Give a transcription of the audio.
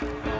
Bye.